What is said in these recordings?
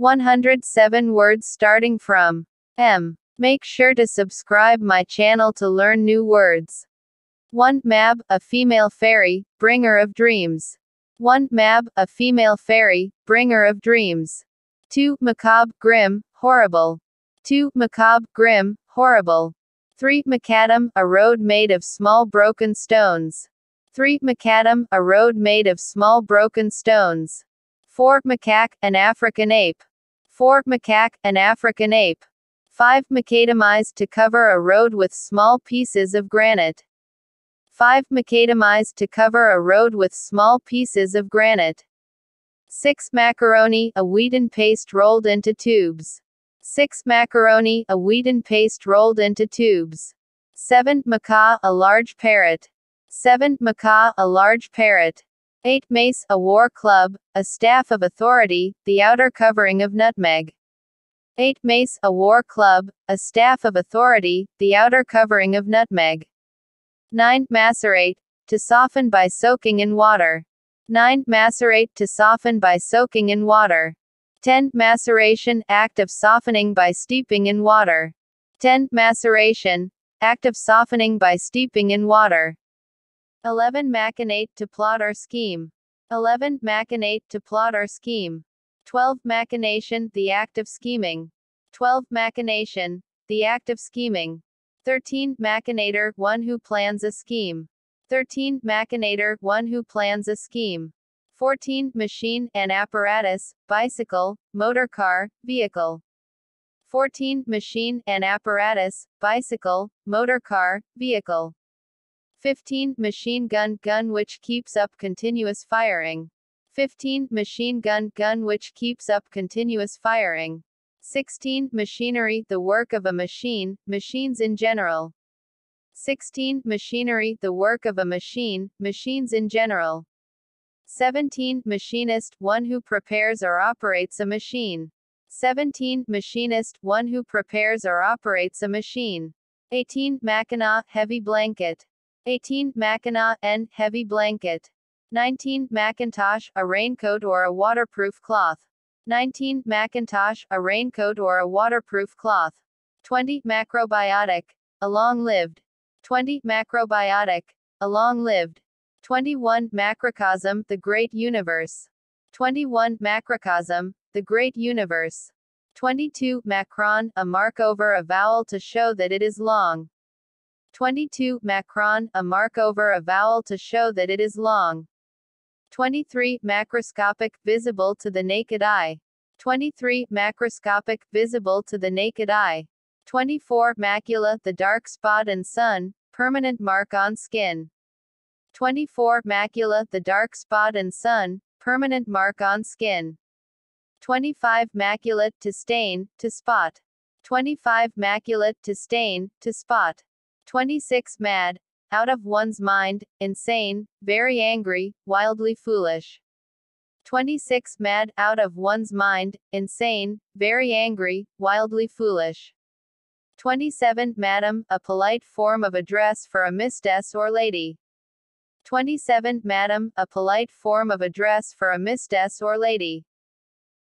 107 words starting from M. Make sure to subscribe my channel to learn new words. 1. Mab, a female fairy, bringer of dreams. 1. Mab, a female fairy, bringer of dreams. 2. Macabre, grim, horrible. 2. Macabre, grim, horrible. 3. Macadam, a road made of small broken stones. 3. Macadam, a road made of small broken stones. 4. Macaque, an African ape. 4. Macaque, an African ape. 5. Macadamized to cover a road with small pieces of granite. 5. Macadamized to cover a road with small pieces of granite. 6. Macaroni, a wheaten paste rolled into tubes. 6. Macaroni, a wheaten paste rolled into tubes. 7. Macaw, a large parrot. 7. Macaw, a large parrot. 8. Mace, a war club, a staff of authority, the outer covering of nutmeg. 8. Mace, a war club, a staff of authority, the outer covering of nutmeg. 9. Macerate, to soften by soaking in water. 9. Macerate, to soften by soaking in water. 10. Maceration, act of softening by steeping in water. 10. Maceration, act of softening by steeping in water. 11. Machinate to plot or scheme. 11. Machinate to plot or scheme. 12. Machination, the act of scheming. 12. Machination, the act of scheming. 13. Machinator, one who plans a scheme. 13. Machinator, one who plans a scheme. 14. Machine, an apparatus, bicycle, motor car, vehicle. 14. Machine, an apparatus, bicycle, motor car, vehicle. 15. Machine gun, gun which keeps up continuous firing. 15. Machine gun, gun which keeps up continuous firing. 16. Machinery, the work of a machine, machines in general. 16. Machinery, the work of a machine, machines in general. 17. Machinist, one who prepares or operates a machine. 17. Machinist, one who prepares or operates a machine. 18. Mackinaw, heavy blanket. 18. Mackinaw, N, heavy blanket. 19. Macintosh, a raincoat or a waterproof cloth. 19. Macintosh, a raincoat or a waterproof cloth. 20. Macrobiotic, a long-lived. 20. Macrobiotic, a long-lived. 21. Macrocosm, the great universe. 21. Macrocosm, the great universe. 22. Macron, a mark over a vowel to show that it is long. 22. Macron, a mark over a vowel to show that it is long. 23. Macroscopic, visible to the naked eye. 23. Macroscopic, visible to the naked eye. 24. Macula, the dark spot and sun, permanent mark on skin. 24. Macula, the dark spot and sun, permanent mark on skin. 25. Maculate, to stain, to spot. 25. Maculate, to stain, to spot. 26. Mad, out of one's mind, insane, very angry, wildly foolish. 26. Mad, out of one's mind, insane, very angry, wildly foolish. 27. Madam, a polite form of address for a mistress or lady. 27. Madam, a polite form of address for a mistress or lady.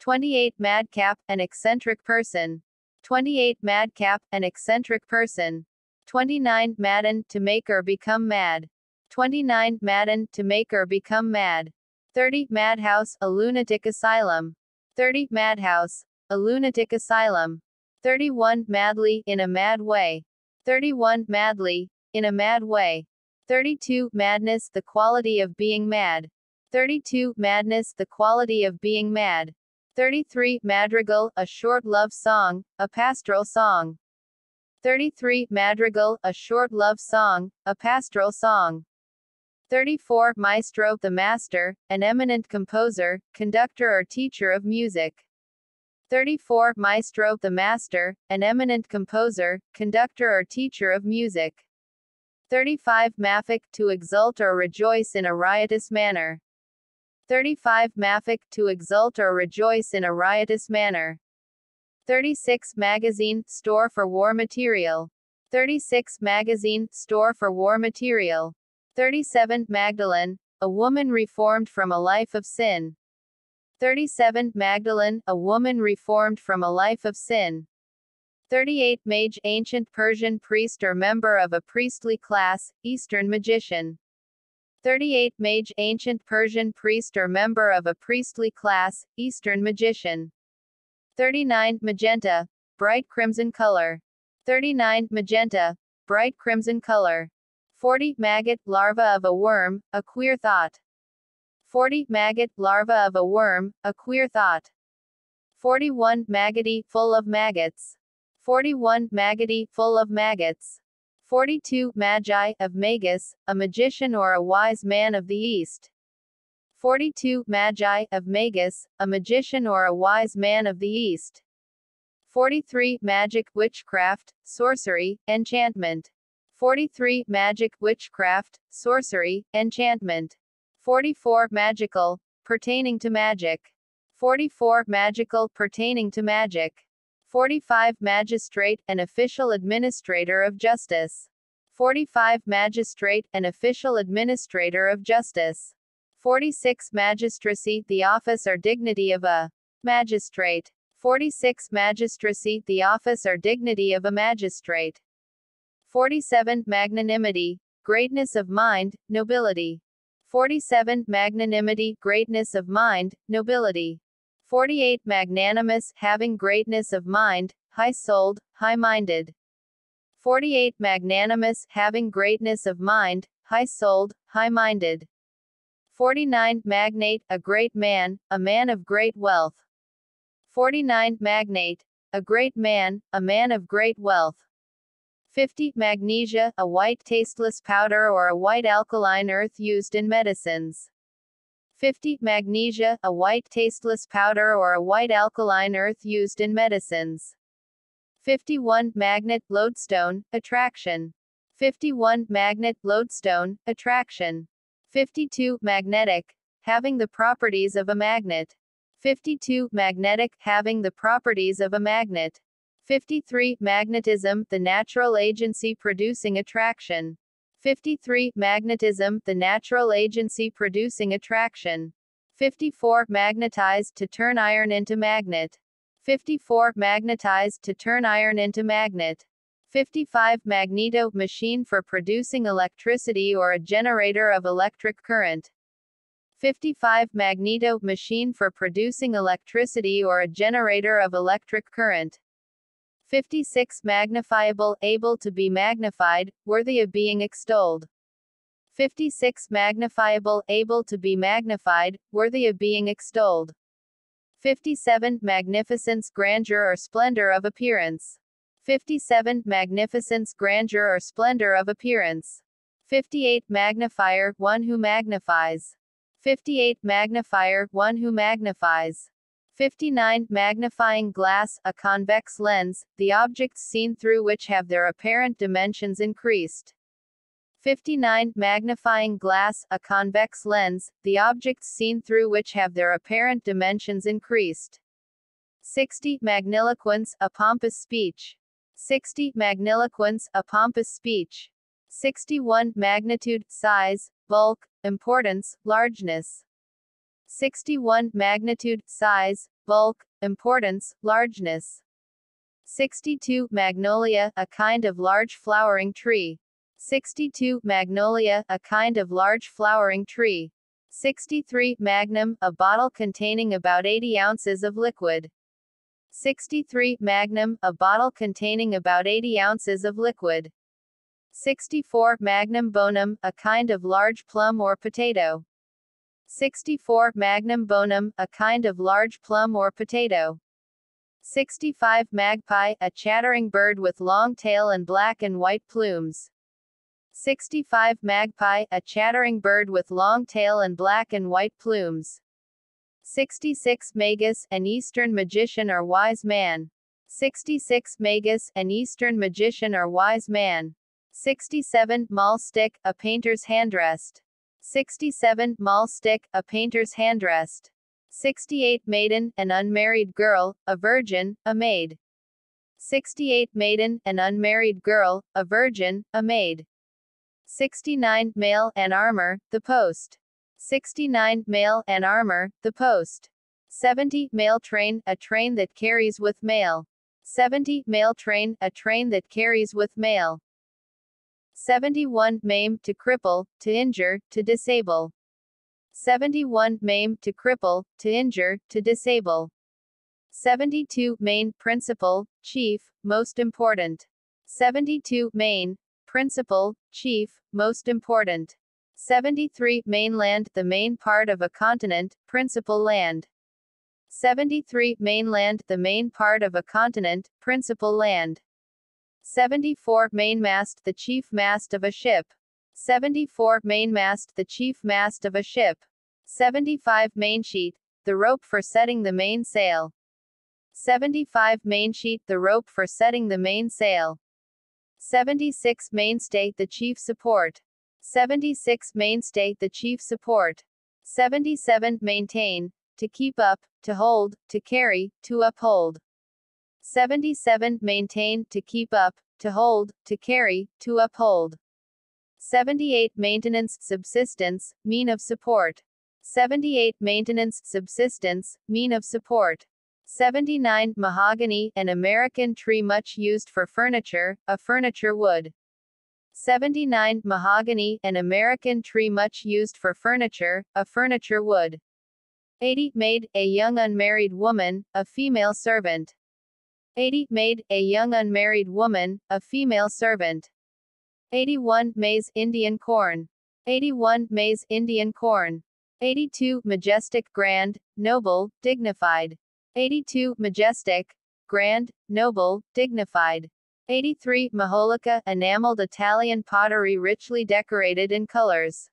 28. Madcap, an eccentric person. 28. Madcap, an eccentric person. 29. Madden, to make or become mad. 29. Madden, to make or become mad. 30. Madhouse, a lunatic asylum. 30. Madhouse, a lunatic asylum. 31. Madly, in a mad way. 31. Madly, in a mad way. 32. Madness, the quality of being mad. 32. Madness, the quality of being mad. 33. Madrigal, a short love song, a pastoral song. 33. Madrigal, a short love song, a pastoral song. 34. Maestro, the master, an eminent composer, conductor or teacher of music. 34. Maestro, the master, an eminent composer, conductor or teacher of music. 35. Maffic, to exult or rejoice in a riotous manner. 35. Maffic, to exult or rejoice in a riotous manner. 36 Magazine, store for war material. 36 Magazine, store for war material. 37 Magdalene, a woman reformed from a life of sin. 37 Magdalene, a woman reformed from a life of sin. 38 Mage, ancient Persian priest or member of a priestly class, Eastern magician. 38 Mage, ancient Persian priest or member of a priestly class, Eastern magician. 39 Magenta, bright crimson color. 39 Magenta, bright crimson color. 40 Maggot, larva of a worm, a queer thought. 40 Maggot, larva of a worm, a queer thought. 41 Maggoty, full of maggots. 41 Maggoty, full of maggots. 42 Magi, of Magus, a magician or a wise man of the East. 42 Magi, of Magus, a magician or a wise man of the East. 43 Magic, witchcraft, sorcery, enchantment. 43 Magic, witchcraft, sorcery, enchantment. 44 Magical, pertaining to magic. 44 Magical, pertaining to magic. 45 Magistrate, an official administrator of justice. 45 Magistrate, an official administrator of justice. 46 Magistracy, the office or dignity of a magistrate. 46 Magistracy, the office or dignity of a magistrate. 47 Magnanimity, greatness of mind, nobility. 47 Magnanimity, greatness of mind, nobility. 48 Magnanimous, having greatness of mind, high-souled, high-minded. 48 Magnanimous, having greatness of mind, high-souled, high-minded. 49 Magnate, a great man, a man of great wealth. 49 Magnate, a great man, a man of great wealth. 50 Magnesia, a white tasteless powder or a white alkaline earth used in medicines. 50 Magnesia, a white tasteless powder or a white alkaline earth used in medicines. 51 Magnet, lodestone, attraction. 51 Magnet, lodestone, attraction. 52 Magnetic, having the properties of a magnet. 52 Magnetic, having the properties of a magnet. 53 Magnetism, the natural agency producing attraction. 53 Magnetism, the natural agency producing attraction. 54 Magnetized to turn iron into magnet. 54 Magnetized to turn iron into magnet. 55 Magneto machine for producing electricity or a generator of electric current. 55 Magneto machine for producing electricity or a generator of electric current. 56 Magnifiable, able to be magnified, worthy of being extolled. 56 Magnifiable, able to be magnified, worthy of being extolled. 57 Magnificence, grandeur or splendor of appearance. 57 Magnificence, grandeur or splendor of appearance. 58 Magnifier, one who magnifies. 58 Magnifier, one who magnifies. 59 Magnifying glass, a convex lens, the objects seen through which have their apparent dimensions increased. 59 Magnifying glass, a convex lens, the objects seen through which have their apparent dimensions increased. 60 Magniloquence, a pompous speech. 60 Magniloquence, a pompous speech. 61 Magnitude, size, bulk, importance, largeness. 61 Magnitude, size, bulk, importance, largeness. 62 Magnolia, a kind of large flowering tree. 62 Magnolia, a kind of large flowering tree. 63 Magnum, a bottle containing about 80 ounces of liquid. 63 Magnum, a bottle containing about 80 ounces of liquid. 64 Magnum bonum, a kind of large plum or potato. 64 Magnum bonum, a kind of large plum or potato. 65 Magpie, a chattering bird with long tail and black and white plumes. 65 Magpie, a chattering bird with long tail and black and white plumes. 66 Magus, an Eastern magician or wise man. 66 Magus, an Eastern magician or wise man. 67 Mahl stick, a painter's handrest. 67 Mahl stick, a painter's handrest. 68 Maiden, an unmarried girl, a virgin, a maid. 68 Maiden, an unmarried girl, a virgin, a maid. 69 Mail and armor, the post. 69 Mail and armor, the post. 70. Mail train, a train that carries with mail. 70. Mail train, a train that carries with mail. 71. Maim, to cripple, to injure, to disable. 71. Maim, to cripple, to injure, to disable. 72. Main, principal, chief, most important. 72. Main, principal, chief, most important. 73. Mainland, the main part of a continent, principal land. 73. Mainland, the main part of a continent, principal land. 74. Mainmast, the chief mast of a ship. 74. Mainmast, the chief mast of a ship. 75. Mainsheet, the rope for setting the mainsail. 75. Mainsheet, the rope for setting the main sail. 76. Mainstay, the chief support. 76. Mainstay, the chief support. 77. Maintain, to keep up, to hold, to carry, to uphold. 77. Maintain, to keep up, to hold, to carry, to uphold. 78. Maintenance, subsistence, mean of support. 78. Maintenance, subsistence, mean of support. 79. Mahogany, an American tree much used for furniture, a furniture wood. 79. Mahogany, an American tree much used for furniture, a furniture wood. 80. Maid, a young unmarried woman, a female servant. 80. Maid, a young unmarried woman, a female servant. 81. Maize, Indian corn. 81. Maize, Indian corn. 82. Majestic, grand, noble, dignified. 82. Majestic, grand, noble, dignified. 83. Majolica, enameled Italian pottery richly decorated in colors.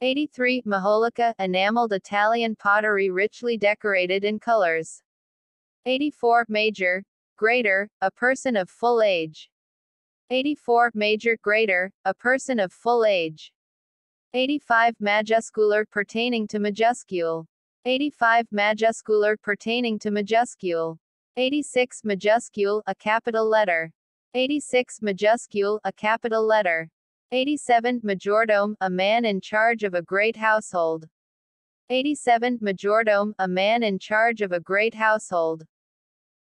83. Majolica, enameled Italian pottery richly decorated in colors. 84. Major, greater, a person of full age. 84. Major, greater, a person of full age. 85. Majuscular, pertaining to majuscule. 85. Majuscular, pertaining to majuscule. 86. Majuscule, a capital letter. 86. Majuscule, a capital letter. 87. Majordome, a man in charge of a great household. 87. Majordome, a man in charge of a great household.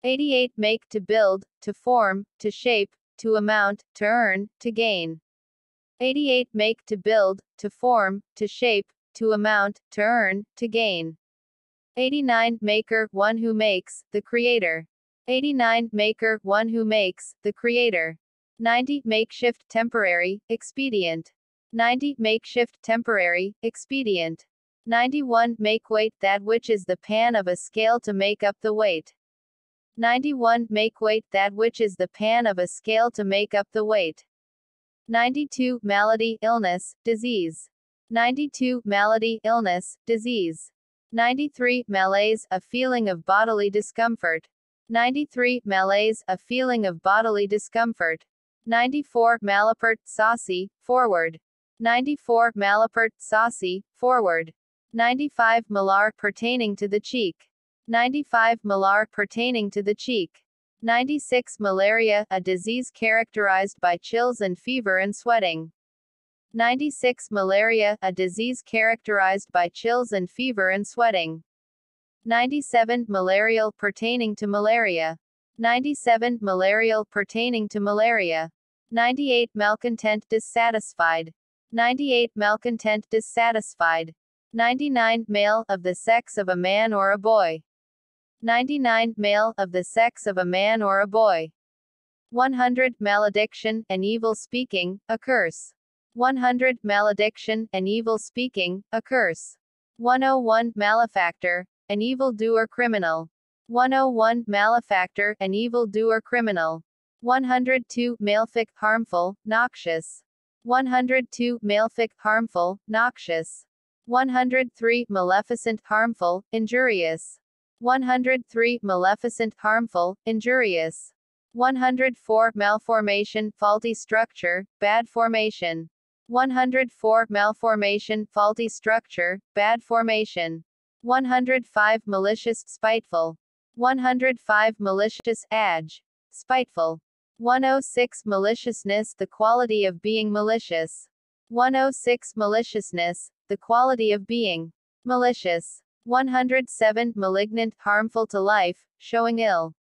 88. Make, to build, to form, to shape, to amount, to earn, to gain. 88. Make, to build, to form, to shape, to amount, to earn, to gain. 89. Maker, one who makes, the creator. 89. Maker, one who makes, the creator. 90. Makeshift temporary, expedient. 90. Makeshift temporary, expedient. 91. Make weight that which is the pan of a scale to make up the weight. 91. Make weight that which is the pan of a scale to make up the weight. 92. Malady, illness, disease. 92. Malady, illness, disease. 93. Malaise, a feeling of bodily discomfort. 93. Malaise, a feeling of bodily discomfort. 94. Malapert, saucy, forward. 94. Malapert, saucy, forward. 95. Malar, pertaining to the cheek. 95. Malar, pertaining to the cheek. 96. Malaria, a disease characterized by chills and fever and sweating. 96. Malaria, a disease characterized by chills and fever and sweating. 97. Malarial, pertaining to malaria. 97. Malarial pertaining to malaria. 98. Malcontent dissatisfied. 98. Malcontent dissatisfied. 99. Male, of the sex of a man or a boy. 99. Male, of the sex of a man or a boy. 100. Malediction, an evil speaking, a curse. 100. Malediction, an evil speaking, a curse. 101. Malefactor, an evil doer criminal. 101. Malefactor, an evil-doer criminal. 102. Malefic, harmful, noxious. 102. Malefic, harmful, noxious. 103. Maleficent, harmful, injurious. 103. Maleficent, harmful, injurious. 104. Malformation, faulty structure, bad formation. 104. Malformation, faulty structure, bad formation. 105. Malicious, spiteful. 105 Malicious edge. Spiteful. 106 Maliciousness The quality of being malicious. 106 Maliciousness, the quality of being malicious. 107 malignant, harmful to life, showing ill.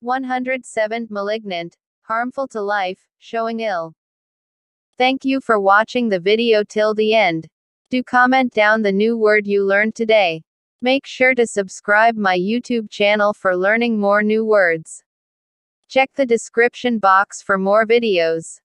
107 malignant, harmful to life, showing ill. Thank you for watching the video till the end. Do comment down the new word you learned today. Make sure to subscribe my YouTube channel for learning more new words. Check the description box for more videos.